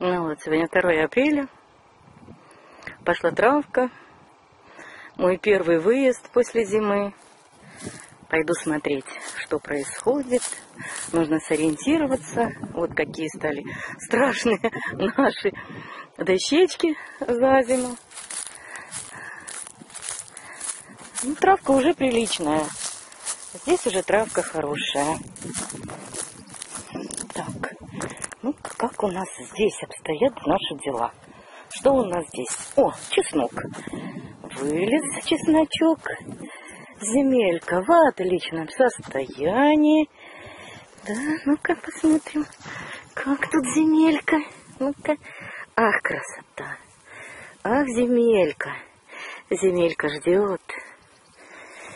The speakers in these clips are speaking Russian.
Ну вот, сегодня 2 апреля. Пошла травка. Мой первый выезд после зимы. Пойду смотреть, что происходит. Нужно сориентироваться. Вот какие стали страшные наши дощечки за зиму. Ну, травка уже приличная. Здесь уже травка хорошая. Так, ну как у нас здесь обстоят наши дела? Что у нас здесь? О, чеснок. Вылез чесночок. Земелька в отличном состоянии. Да, ну-ка посмотрим, как тут земелька. Ну-ка. Ах, красота. Ах, земелька. Земелька ждет.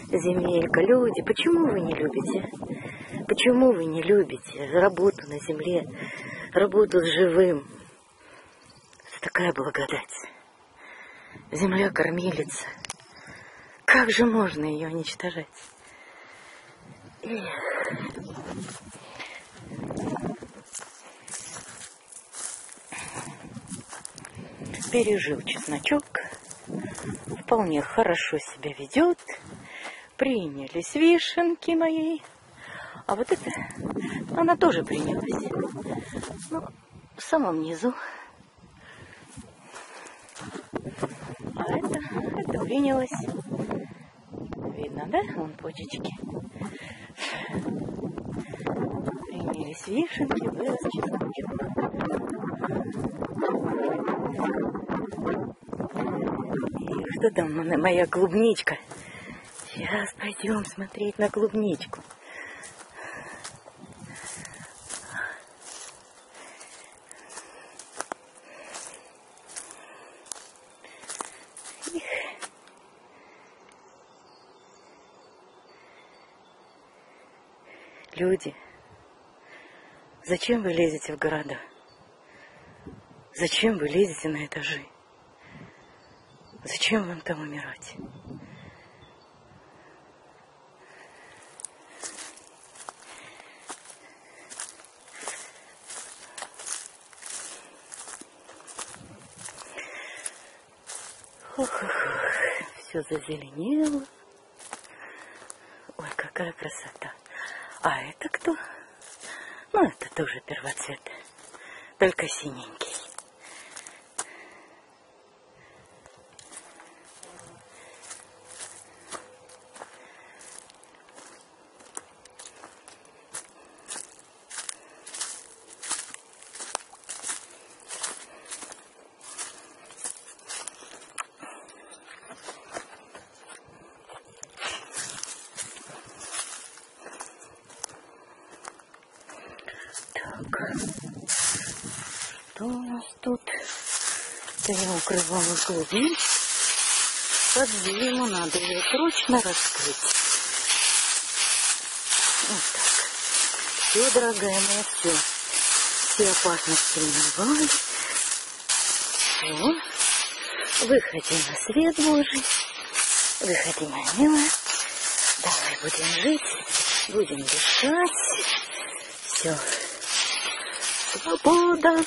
Земелька, люди, почему вы не любите? Почему вы не любите работу на земле, работу с живым? Это такая благодать. Земля кормилица. Как же можно ее уничтожать? Эх. Пережил чесночок, вполне хорошо себя ведет принялись вишенки мои. А вот это, она тоже принялась. Ну, в самом низу. А это, это принялась. Видно, да? Вон почечки. Принялись вишенки, вырос чесночок. И что там моя клубничка? Сейчас пойдем смотреть на клубничку. Люди, зачем вы лезете в города? Зачем вы лезете на этажи? Зачем вам там умирать? Ох, все зазеленело. Ой, какая красота. А это кто? Ну, это тоже первоцвет, только синенький. Так, что у нас тут? Это я укрывала клубень. Под зиму надо ее срочно раскрыть. Вот так. Все, дорогая моя, все. Все опасности миновали. Все. Выходи на свет Божий. Выходи, моя милая. Давай будем жить, будем дышать. Все. Свобода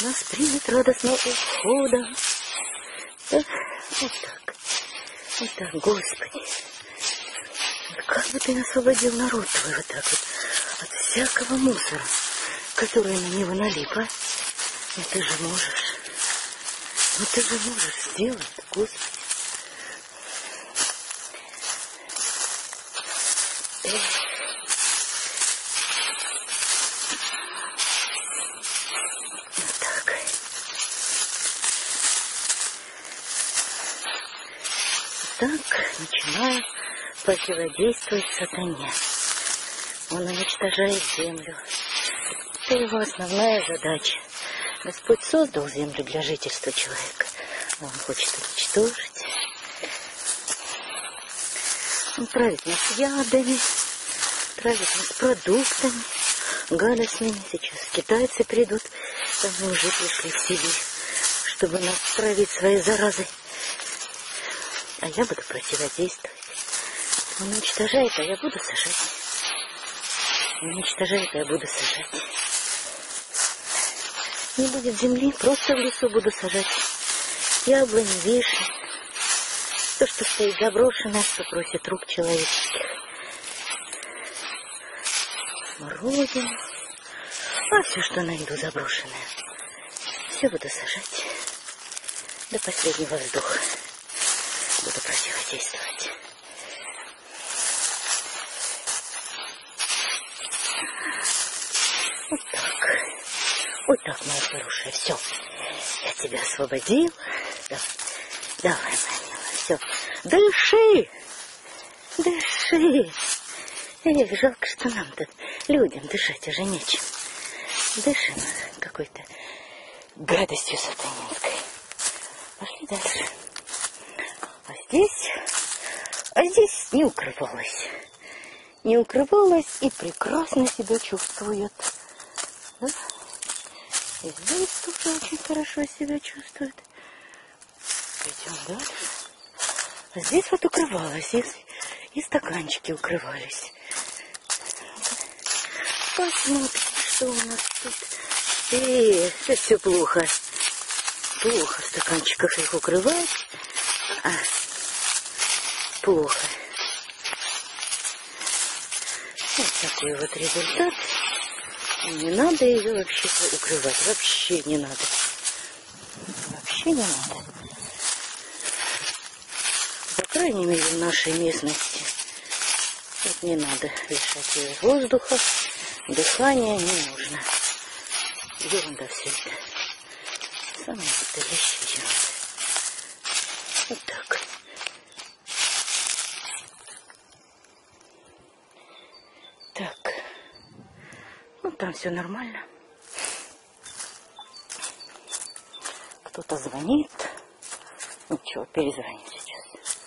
нас примет радостно ухода. Вот так. Вот так, Господи. Как бы ты освободил народ твой вот так вот от всякого мусора, который на него налип, а? Ну ты же можешь. Ну ты же можешь сделать, Господи. Эх. Так начинаю противодействовать сатане. Он уничтожает землю. Это его основная задача. Господь создал землю для жительства человека. Он хочет уничтожить. Он правит нас ядами, правит нас продуктами, гадостными. Сейчас китайцы придут, они уже пришли в Сибирь, чтобы нас травить своей заразой а я буду противодействовать. Он уничтожает, а я буду сажать. Он уничтожает, а я буду сажать. Не будет земли, просто в лесу буду сажать. Яблони, вишни. То, что стоит заброшенное, что просит рук человеческих. Смородину. А все, что найду заброшенное. Все буду сажать. До последнего вздоха. Буду противодействовать. Вот так. Вот так, моя хорошая. Все. Я тебя освободил. Да. Давай, моя милая. Все. Дыши. Дыши. Эх, жалко, что нам тут людям дышать уже нечем. Дышим какой-то гадостью сатанинской. Пошли дальше. А здесь, а здесь не укрывалась. Не укрывалась и прекрасно себя чувствует. Да? И здесь тоже очень хорошо себя чувствует. Пойдем дальше. А здесь вот укрывалась, и, и стаканчики укрывались. Посмотрим, что у нас тут. Э, это все плохо. Плохо в стаканчиках их укрывать. А, плохо. Вот такой вот результат. Не надо ее вообще укрывать. Вообще не надо. Вообще не надо. По крайней мере, в нашей местности. Вот не надо лишать ее воздуха. Дыхания не нужно. Ерунда все это. Самое настоящее ерунда. Вот так. Так. Ну, там все нормально. Кто-то звонит. Ничего, перезвоним сейчас.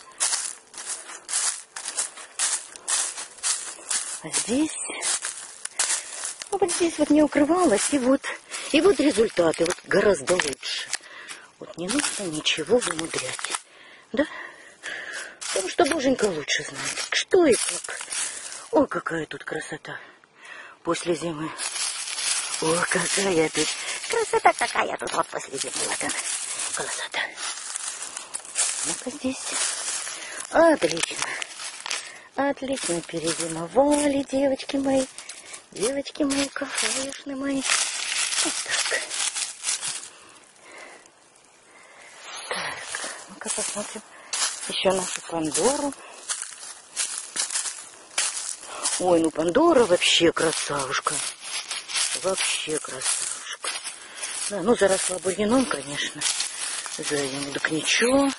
А здесь... Ну, вот здесь вот не укрывалась, и вот, и вот результаты, вот гораздо лучше. Вот не нужно ничего вымудрять. Да? Потому что Боженька лучше знает, что и как. Ой, какая тут красота после зимы. О, какая тут красота какая тут вот после зимы. Вот она, красота. Ну-ка здесь. Отлично. Отлично перезимовали, девочки мои. Девочки мои, конечно мои. Вот так. Так, ну-ка посмотрим еще нашу Пандору. Ой, ну Пандора вообще красавушка. Вообще красавушка. Да, ну заросла бурьяном, конечно. За ним так ничего.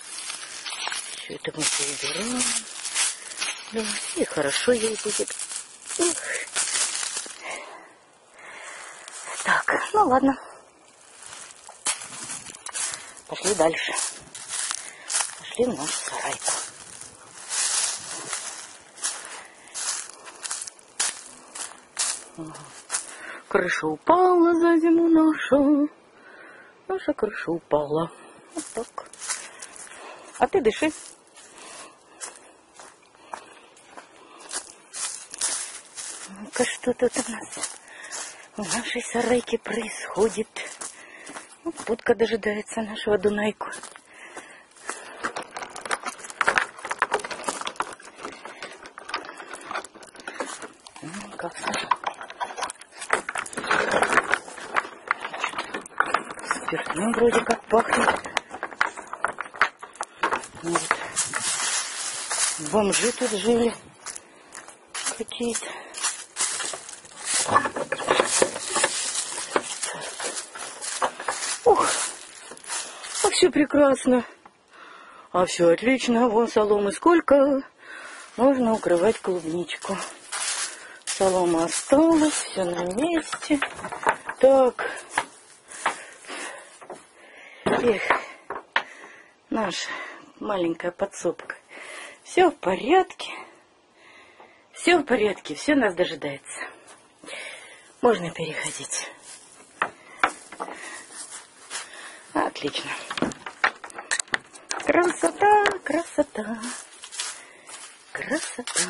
Все это мы перебираем. Да, и хорошо ей будет. Ух. Так, ну ладно. Пошли дальше. Пошли в нашу сарайку. Крыша упала за зиму наша. Наша крыша упала. Вот так. А ты дыши. Ну-ка, что тут у нас в нашей сарайке происходит? Вот Путка дожидается нашего Дунайку. Бомжи тут жили какие-то. Ух, а все прекрасно. А все отлично. Вон соломы сколько. Можно укрывать клубничку. Солома осталась, все на месте. Так. Эх, наша маленькая подсобка. Все в порядке. Все в порядке, все нас дожидается. Можно переходить. Отлично. Красота, красота, красота.